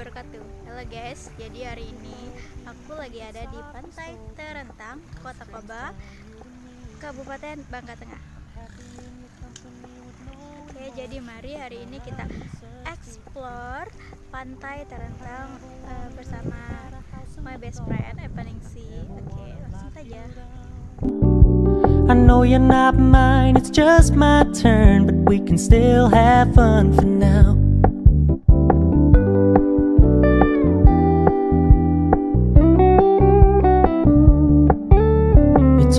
wabarakatuh. Halo guys, jadi hari ini aku lagi ada di Pantai Terentang, Kota Koba, Kabupaten Bangka Tengah. Oke, jadi mari hari ini kita explore Pantai Terentang uh, bersama my best friend, Epaningsi Oke, langsung saja. I know you're not mine, it's just my turn But we can still have fun for now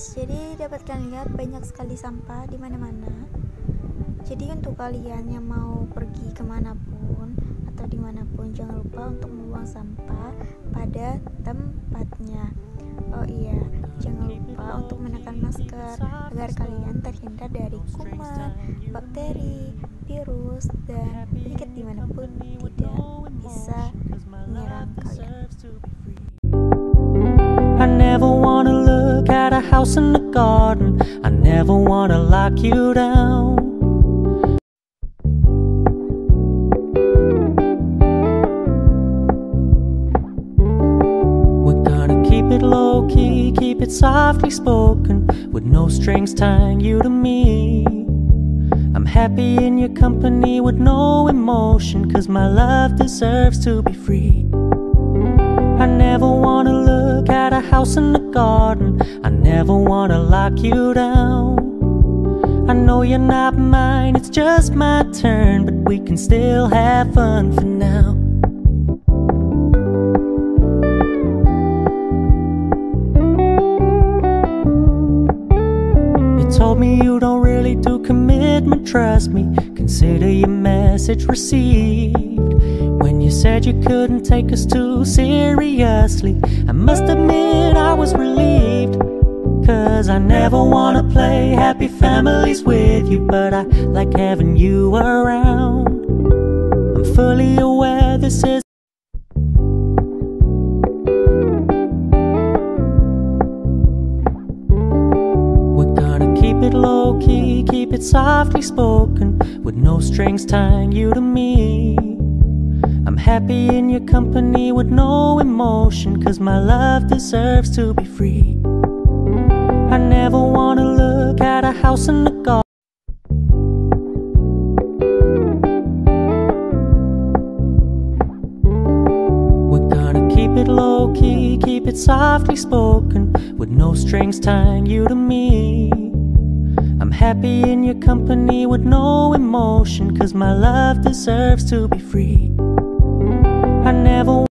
Guys, jadi dapat kalian lihat banyak sekali sampah di mana-mana. Jadi untuk kalian yang mau pergi ke mana pun atau di mana pun jangan lupa untuk membuang sampah pada tempatnya. Oh iya, jangan lupa untuk menekan masker agar kalian terhindar dari kuman, bakteri, virus, dan penyakit di mana pun tidak look at a garden. I never wanna lock you down. We're gonna keep it low key, keep it softly spoken, with no strings tying you to me. I'm happy in your company with no emotion, cause my love deserves to be free. I never wanna at a house in the garden. I never wanna lock you down. I know you're not mine, it's just my turn, but we can still have fun for now. Me you don't really do commitment, trust me. Consider your message received. When you said you couldn't take us too seriously, I must admit I was relieved. Cause I never wanna play happy families with you, but I like having you around. I'm fully aware this is. Key, keep it softly spoken, with no strings tying you to me. I'm happy in your company with no emotion, cause my love deserves to be free. I never wanna look at a house in the garden. Low key, keep it softly spoken, with no strings tying you to me. I'm happy in your company with no emotion, cause my love deserves to be free. I never